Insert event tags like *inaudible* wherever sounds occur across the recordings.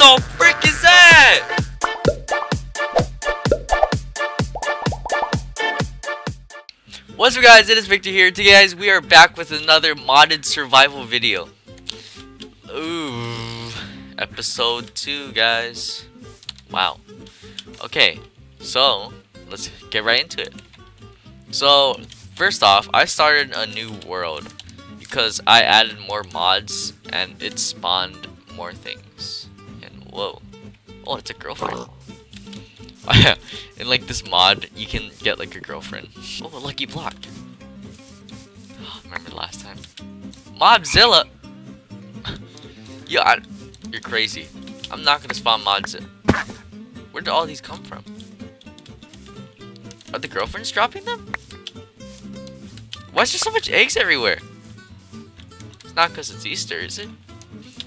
the frick is that? What's up guys, it is Victor here. Today guys, we are back with another modded survival video. Ooh, episode 2 guys. Wow. Okay, so let's get right into it. So, first off, I started a new world because I added more mods and it spawned more things. Whoa. Oh, it's a girlfriend. *laughs* In like this mod, you can get like a girlfriend. Oh, a lucky block. *gasps* remember last time? Modzilla! *laughs* yeah, you're crazy. I'm not gonna spawn Modzilla. Where did all these come from? Are the girlfriends dropping them? Why is there so much eggs everywhere? It's not because it's Easter, is it?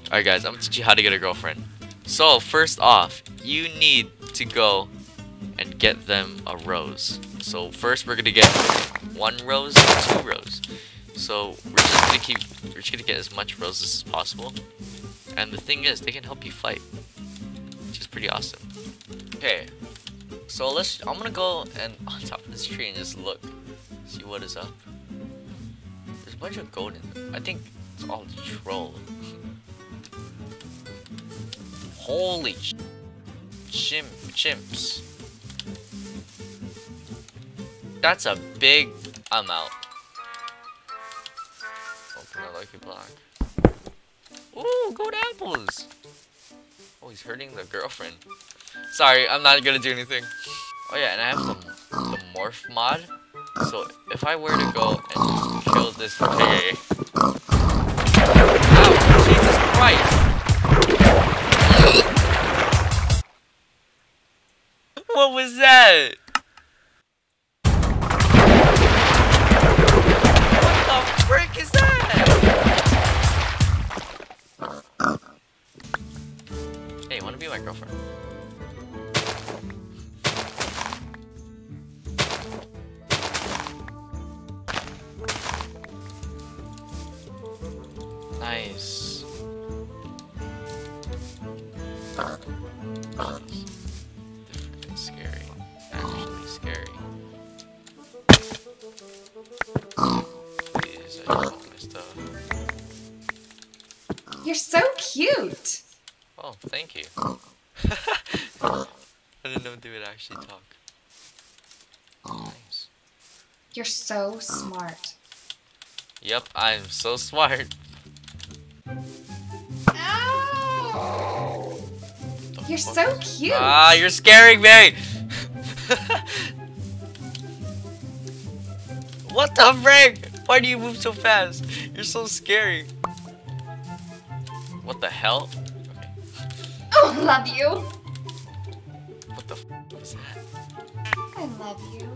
Alright guys, I'm gonna teach you how to get a girlfriend. So, first off, you need to go and get them a rose. So first we're gonna get one rose two rose. So we're just gonna keep we're just gonna get as much roses as possible. And the thing is they can help you fight. Which is pretty awesome. Okay. So let's I'm gonna go and *laughs* on top of this tree and just look. See what is up. There's a bunch of gold in there. I think it's all troll. *laughs* Holy sh chimp chimps. That's a big amount. Open a lucky block. Ooh, gold apples! Oh, he's hurting the girlfriend. Sorry, I'm not gonna do anything. Oh yeah, and I have the, the morph mod. So if I were to go and kill this pig... Ow, oh, Jesus Christ! What was that? Hey, wanna be my girlfriend. Didn't know they would actually talk. Nice. You're so smart. Yep, I'm so smart. Ow! You're so cute. Ah, you're scaring me! *laughs* what the frick? Why do you move so fast? You're so scary. What the hell? Oh, love you. What the f was that? I love you.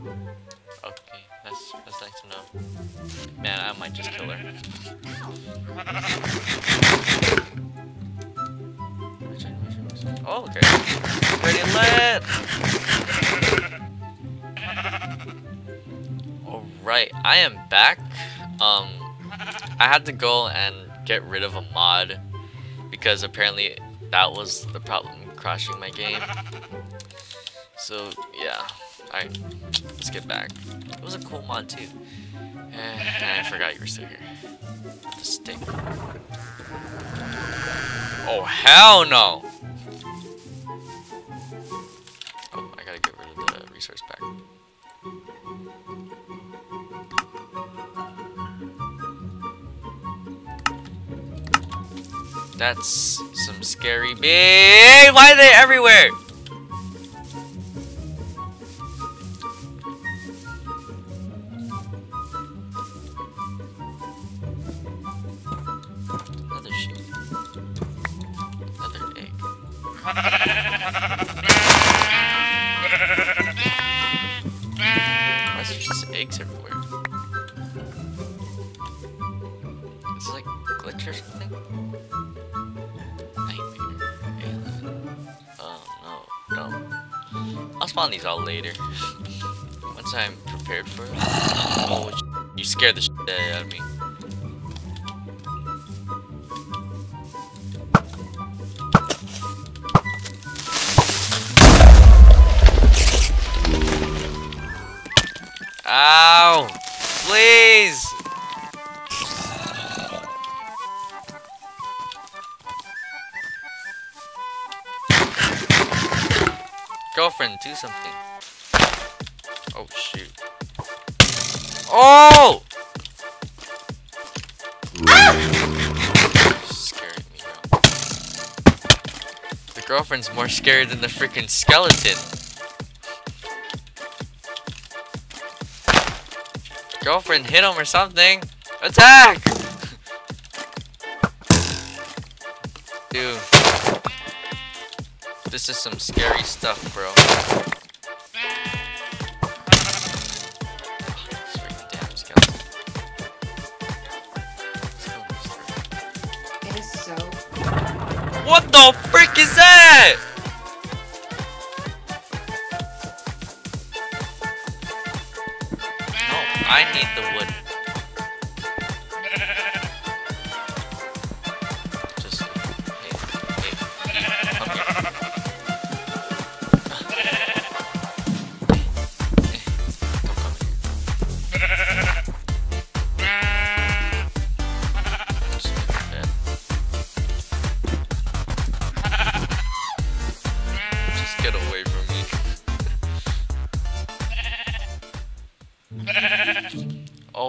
Okay, that's that's nice to know. Man, I might just kill her. Oh, okay. Ready lit! Alright, I am back. Um, I had to go and get rid of a mod because apparently that was the problem crashing my game. So yeah, alright, let's get back. It was a cool mod too. Eh, I forgot you were still here. The stick. Oh hell no! Oh, I gotta get rid of the resource pack. That's some scary big. Why are they everywhere? or something? Nightmare. Alien. Oh, no. I'll spawn these all later. *laughs* Once I'm prepared for it. Oh, you scared the shit out of me. Ow! Please! Girlfriend do something. Oh shoot. Oh! Ah! Scaring me, bro. The girlfriend's more scared than the freaking skeleton. Girlfriend hit him or something. Attack! *laughs* Dude. This is some scary stuff, bro. This freaking damn skeleton. Let's kill this thing. It is so. What the frick is that?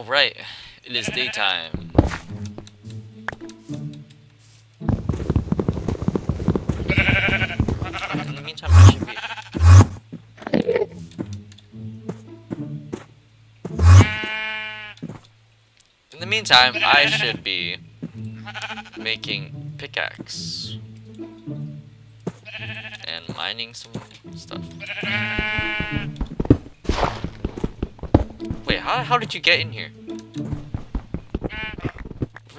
Alright, it is daytime. In the meantime, I should be. In the meantime, I should be making pickaxe and mining some stuff. Wait, how, how did you get in here?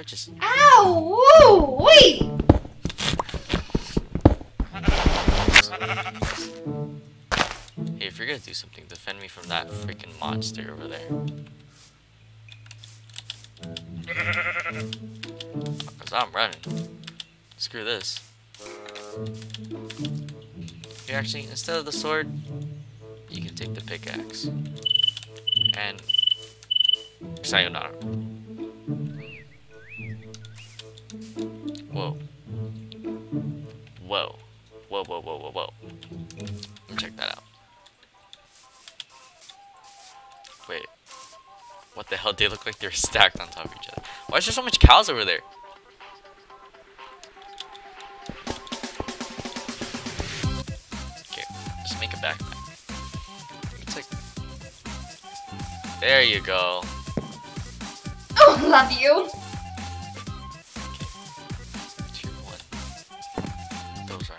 Just Ow! Woo! Wait! hey, if you're gonna do something, defend me from that freaking monster over there. Cause I'm running. Screw this. Here, actually, instead of the sword, you can take the pickaxe. And sayonara. The hell? They look like they're *laughs* stacked on top of each other. Why is there so much cows over there? Okay, just make a backpack. It's like... There you go. *laughs* Oh, love you! Two, one. Those are.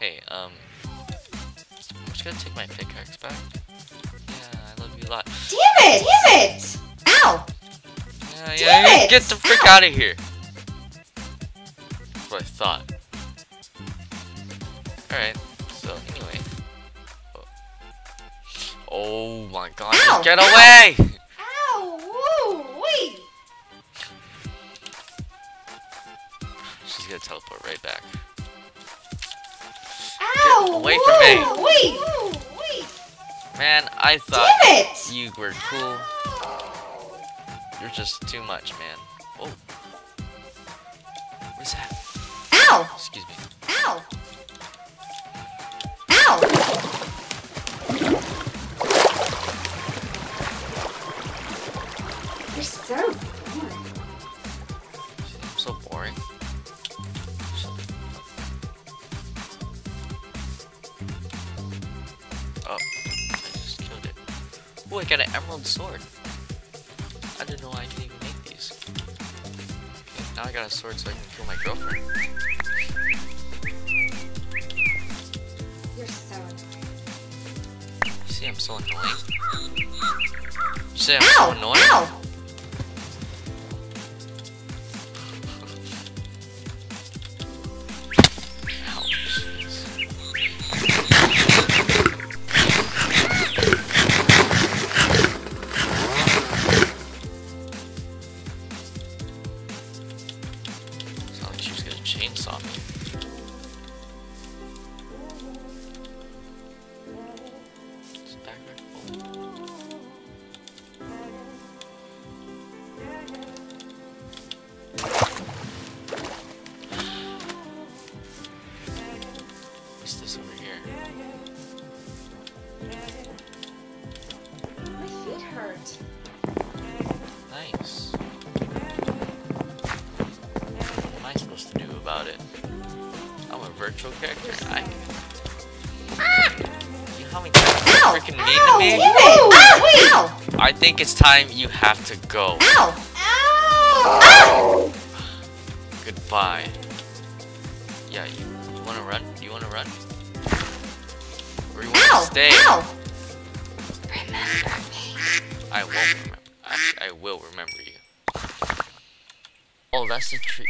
Hey, um. I'm just gonna take my pickaxe back. Yeah, I love you a lot. Damn it! Damn it! It! get the frick out of here. That's what I thought. Alright, so anyway. Oh, oh my god, Ow, get ow. away! Ow! Woo! Wait! She's gonna teleport right back. Ow! away from me. Wait! Man, I thought you were cool. You're just too much, man. Oh. What's that? Ow! Excuse me. Ow! Ow! You're so boring. I'm so boring. Shut the fuck up. Oh, I just killed it. Oh, I got an emerald sword. I didn't know I could even make these. Now I got a sword so I can kill my girlfriend. You're so You see, I'm so annoying. You say I'm Ow! so annoying? Ow, fix this over here. My feet hurt. Nice. What am I supposed to do about it? I'm a virtual character. I ah! You know how many times ow, freaking ow, mean me? Ow, ow, ow, I think it's time you have to go. Ow! Ow! Goodbye. Yeah, you, you wanna run? You wanna run? Or you wanna Ow! stay? Ow! I won't remember. Actually, I will remember you. Oh, that's the tree.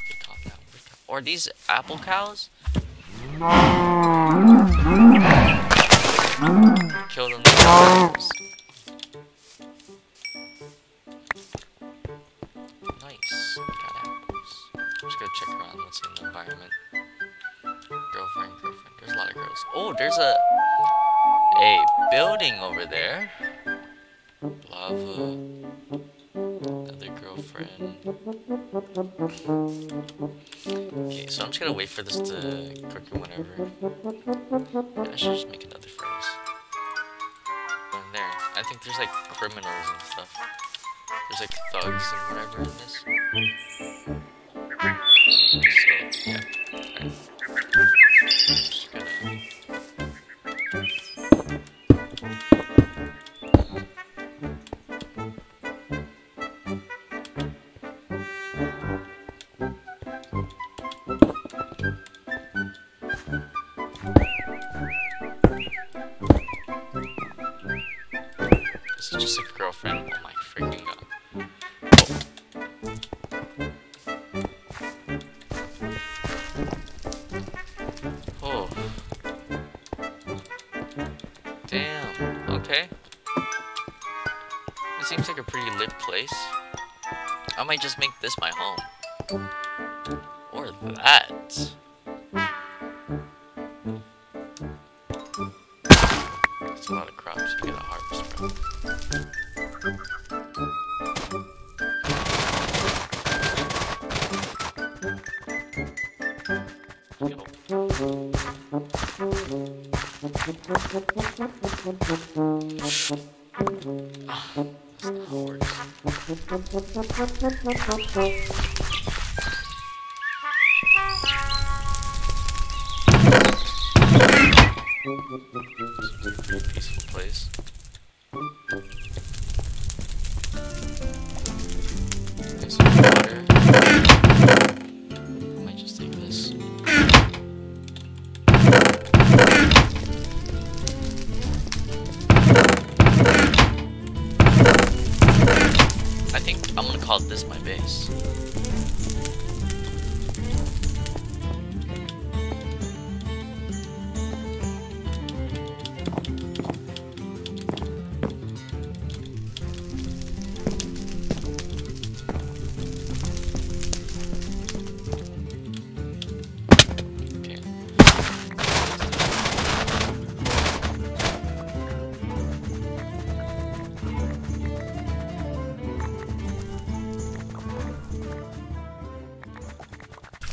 Okay, calm down. Or these apple cows? Kill them. Check around what's in the environment. Girlfriend, girlfriend. There's a lot of girls. Oh, there's a a building over there. Lava. Another girlfriend. Okay, so I'm just gonna wait for this to cook or whatever. I should just make another. Go there. I think there's like criminals and stuff. There's like thugs and whatever in this. This is just a girlfriend. Oh my might just make this my home. Or that. A lot of crops harvest from. Peaceful place.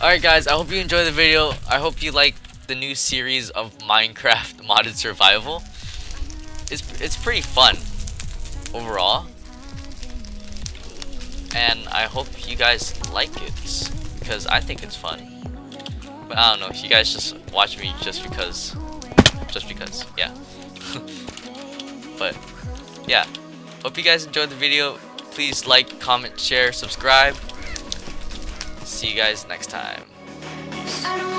Alright guys, I hope you enjoyed the video. I hope you like the new series of Minecraft *laughs* modded survival. It's it's pretty fun overall. And I hope you guys like it because I think it's fun. But I don't know, you guys just watch me just because just because, yeah. *laughs* but yeah. Hope you guys enjoyed the video. Please like, comment, share, subscribe. See you guys next time. Peace.